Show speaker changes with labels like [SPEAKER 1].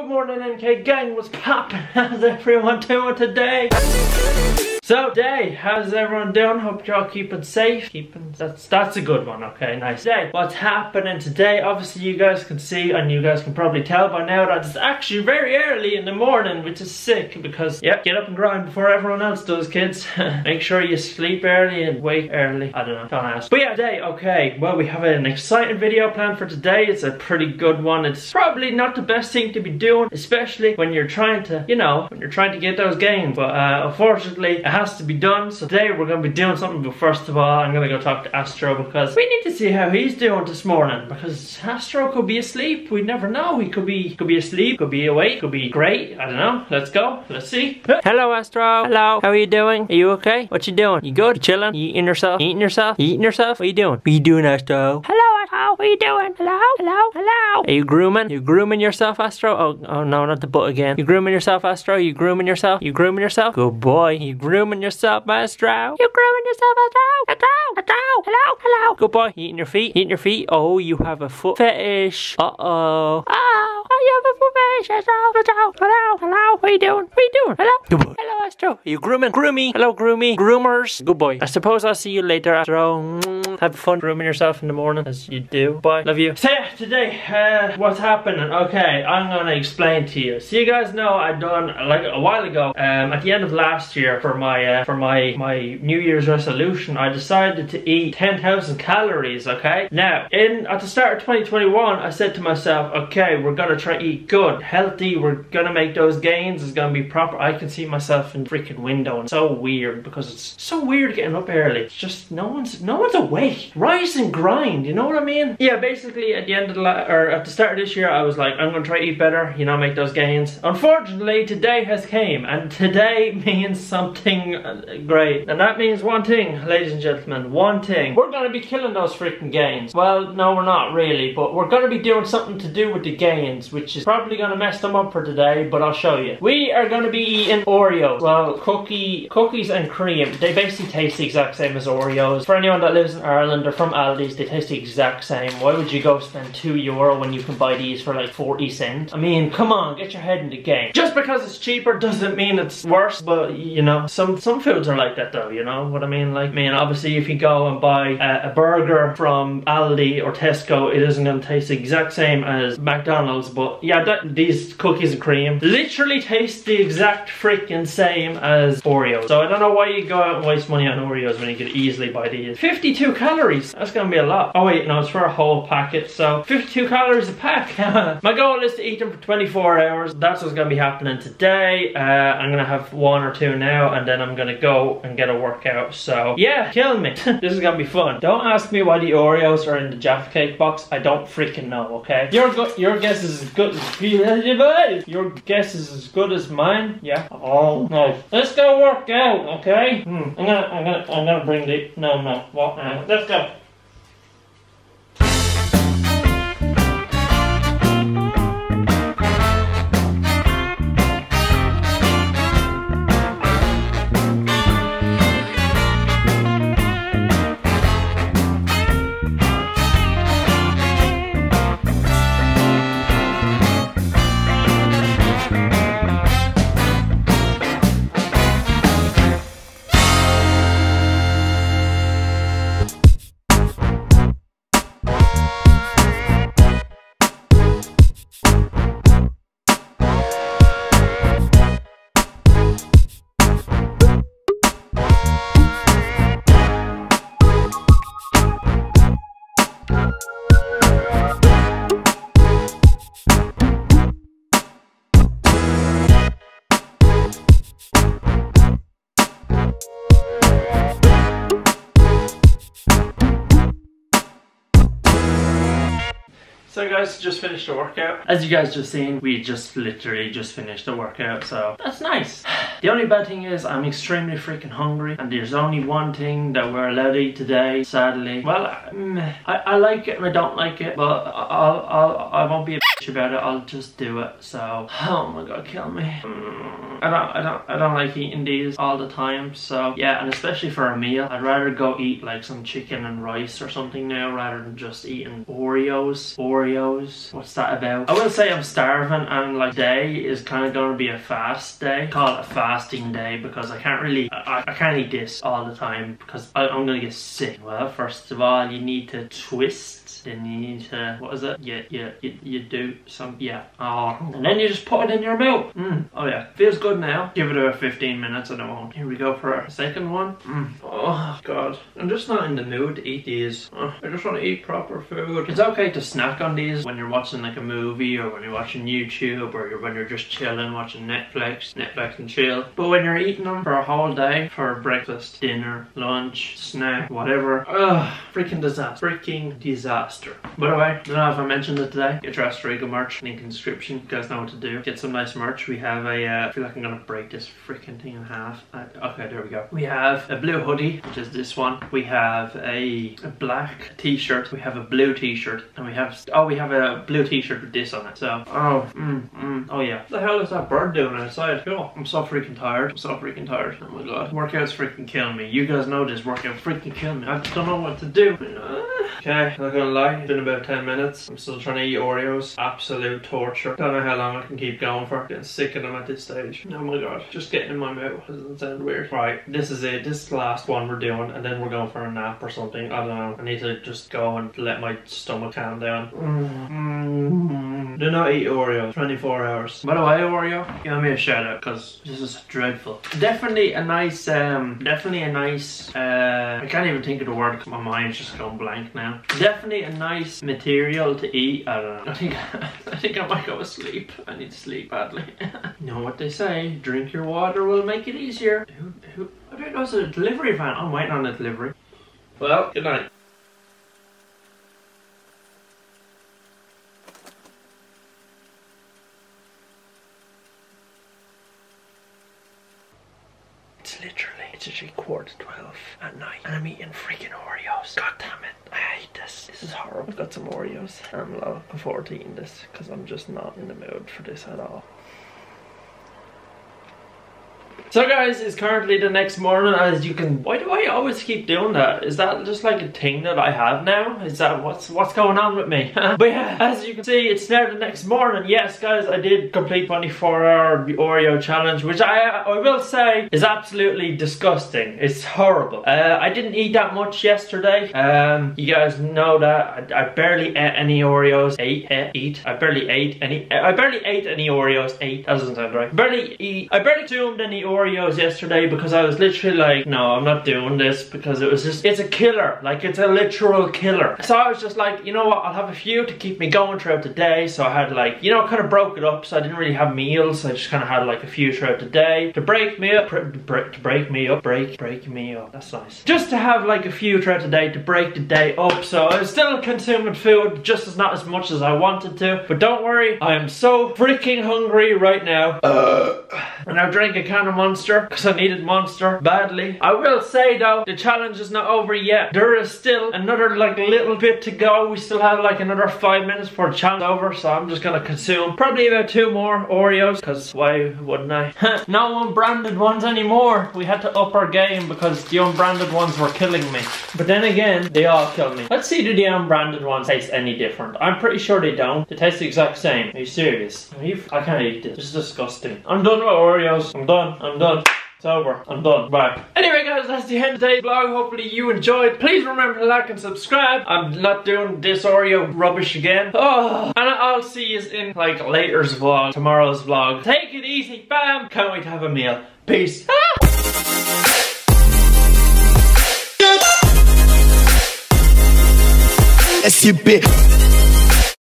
[SPEAKER 1] good morning MK gang, what's poppin'? How's everyone doing today? So day, how's everyone doing? Hope y'all keeping safe. Keeping that's that's a good one, okay, nice day. What's happening today? Obviously you guys can see and you guys can probably tell by now that it's actually very early in the morning, which is sick because yep, get up and grind before everyone else does, kids. Make sure you sleep early and wake early. I don't know, don't ask. But yeah, today, okay, well we have an exciting video planned for today. It's a pretty good one. It's probably not the best thing to be doing, especially when you're trying to, you know, when you're trying to get those gains. But uh, unfortunately, has to be done. So today we're going to be doing something. But first of all, I'm going to go talk to Astro because we need to see how he's doing this morning. Because Astro could be asleep. We never know. He could be could be asleep, could be awake, could be great. I don't know. Let's go. Let's see. Hello, Astro. Hello. How are you doing? Are you okay? What you doing? You good? You chilling? You eating yourself? You eating yourself? You eating yourself? What are you doing? What are you doing, Astro? Hello, Astro. What are you doing? Hello? Hello? Hello? Are you grooming? You grooming yourself, Astro? Oh, oh no, not the butt again. You grooming yourself, Astro? You grooming yourself? You grooming yourself? Good boy. You grooming yourself, Astro? You grooming yourself, Astro? Astro? Astro? Hello? Hello? Good boy. You eating your feet? Eating your feet? Oh, you have a foot fetish. Uh-oh. Oh, you have a foot fetish, Astro. Astro? Hello? Hello? What are you doing? What are you doing? Hello? Good boy. Hello, Astro. Are you grooming? Groomy. Hello, groomy. Groomers. Good boy. I suppose I'll see you later, Astro. Have fun grooming yourself in the morning, as you do. Bye. Love you. So yeah, today, uh, what's happening? Okay, I'm gonna explain to you. So you guys know I done like a while ago, um, at the end of last year for my uh, for my my New Year's resolution, I decided to eat 10,000 calories. Okay. Now, in at the start of 2021, I said to myself, okay, we're gonna try eat good, healthy. We're gonna make those gains. It's gonna be proper. I can see myself in freaking window, and so weird because it's so weird getting up early. It's just no one's no one's awake. Rise and grind. You know what I mean? Yeah. Basically, at the end of the or at the start of this year, I was like, I'm gonna try to eat better. You know, make those gains. Unfortunately, today has came, and today means something uh, great, and that means one thing, ladies and gentlemen. One thing. We're gonna be killing those freaking gains. Well, no, we're not really, but we're gonna be doing something to do with the gains, which is probably gonna mess them up for today. But I'll show you. We are gonna be eating Oreos. Well, cookie, cookies and cream. They basically taste the exact same as Oreos. For anyone that lives in Ireland or from Aldi's, they taste the exact same. Why would you go spend two euro when you can buy these for like 40 cents? I mean, come on, get your head in the game. Just because it's cheaper doesn't mean it's worse, but you know, some some foods are like that though, you know what I mean? Like, I mean, obviously if you go and buy a, a burger from Aldi or Tesco, it isn't gonna taste the exact same as McDonald's, but yeah, that, these cookies and cream literally taste the exact freaking same as Oreos. So I don't know why you go out and waste money on Oreos when you could easily buy these. 52 calories, that's gonna be a lot. Oh wait, no, it's for a whole packet, so 52 calories a pack. My goal is to eat them for 24 hours. That's what's gonna be happening today. Uh, I'm gonna have one or two now, and then I'm gonna go and get a workout. So yeah, kill me. this is gonna be fun. Don't ask me why the Oreos are in the Jaffa Cake box. I don't freaking know, okay? Your your guess is as good as your guess is as good as mine. Yeah. Oh no. Let's go work out, okay? Hmm. I'm gonna I'm gonna I'm gonna bring the no no. What? Uh, let's go. So guys, just finished the workout. As you guys just seen, we just literally just finished the workout, so that's nice. The only bad thing is I'm extremely freaking hungry and there's only one thing that we're allowed to eat today, sadly. Well, um, I, I like it and I don't like it, but I'll, I'll, I won't be a about it, I'll just do it. So, oh my god, kill me. Mm, I don't, I don't, I don't like eating these all the time. So yeah, and especially for a meal, I'd rather go eat like some chicken and rice or something now rather than just eating Oreos. Oreos, what's that about? I will say I'm starving and like day is kind of going to be a fast day. Call it a fasting day because I can't really, I, I can't eat this all the time because I, I'm going to get sick. Well, first of all, you need to twist then you need to what is it yeah yeah you, you do some yeah oh and then you just put it in your milk. mm. oh yeah. Feels good now. Give it a 15 minutes and it won't. Here we go for a second one. Mm. oh god. I'm just not in the mood to eat these. Oh, i just want to eat proper food. It's okay to snack on these when you're watching like a movie or when you're watching youtube or you're, when you're just chilling watching netflix. Netflix and chill. But when you're eating them for a whole day for breakfast dinner lunch snack whatever ugh freaking disaster. Freaking disaster. By the way, I don't know if I mentioned it today. Get your AstroEagle merch, link in description. You guys know what to do. Get some nice merch. We have a, uh, I feel like I'm gonna break this freaking thing in half. Uh, okay, there we go. We have a blue hoodie, which is this one. We have a, a black t-shirt. We have a blue t-shirt. And we have, oh, we have a blue t-shirt with this on it. So, oh, mm, mm, oh yeah. What the hell is that bird doing outside? Cool. I'm so freaking tired. I'm so freaking tired. Oh my god. Workouts freaking killing me. You guys know this workout freaking killing me. I just don't know what to do. Okay, not gonna lie, it's been about 10 minutes. I'm still trying to eat Oreos. Absolute torture. Don't know how long I can keep going for. Getting sick of them at this stage. Oh my god, just getting in my mouth. Doesn't sound weird. Right, this is it. This is the last one we're doing, and then we're going for a nap or something. I don't know. I need to just go and let my stomach calm down. Mm -hmm. Do not eat Oreo 24 hours. By the way, Oreo, give me a shout out because this is dreadful. Definitely a nice, um, definitely a nice, uh, I can't even think of the word. because My mind's just gone blank now. Definitely a nice material to eat. I don't know. I think I think I might go to sleep. I need to sleep badly. you know what they say? Drink your water will make it easier. Who, who, I don't know. It's a delivery van. I'm waiting on a delivery. Well, good night. It's literally, it's literally quarter to 12 at night and I'm eating freaking Oreos. God damn it. I hate this. This is horrible. I've got some Oreos. I'm looking forward to eating this because I'm just not in the mood for this at all. So guys, it's currently the next morning as you can, why do I always keep doing that? Is that just like a thing that I have now? Is that what's what's going on with me? but yeah, as you can see, it's now the next morning. Yes guys, I did complete 24 hour Oreo challenge, which I, I will say is absolutely disgusting. It's horrible. Uh, I didn't eat that much yesterday. Um, you guys know that. I, I barely ate any Oreos. Ate, ate, eat. I barely ate any, I barely ate any Oreos. Ate, that doesn't sound right. Barely eat, I barely consumed any Oreos Oreos yesterday because I was literally like, no, I'm not doing this because it was just, it's a killer. Like, it's a literal killer. So I was just like, you know what, I'll have a few to keep me going throughout the day. So I had like, you know, kind of broke it up. So I didn't really have meals. I just kind of had like a few throughout the day to break me up, to break me up, break, break me up. That's nice. Just to have like a few throughout the day to break the day up. So I was still consuming food, just as not as much as I wanted to. But don't worry, I am so freaking hungry right now. Uh, and I drank a can of Monster because I needed Monster badly. I will say though, the challenge is not over yet. There is still another like little bit to go. We still have like another five minutes for the challenge over. So I'm just gonna consume probably about two more Oreos because why wouldn't I? no unbranded ones anymore. We had to up our game because the unbranded ones were killing me. But then again, they all killed me. Let's see do the unbranded ones taste any different. I'm pretty sure they don't. They taste the exact same. Are you serious? Are you I can't eat this. This is disgusting. I'm done with Oreos. I'm done. I'm done. It's over. I'm done. Bye. Anyway, guys, that's the end of today's vlog. Hopefully you enjoyed. Please remember to like and subscribe. I'm not doing this Oreo rubbish again. Oh, and I'll see you in like later's vlog, tomorrow's vlog. Take it easy, fam. Can't wait to have a meal. Peace. Ah! SUP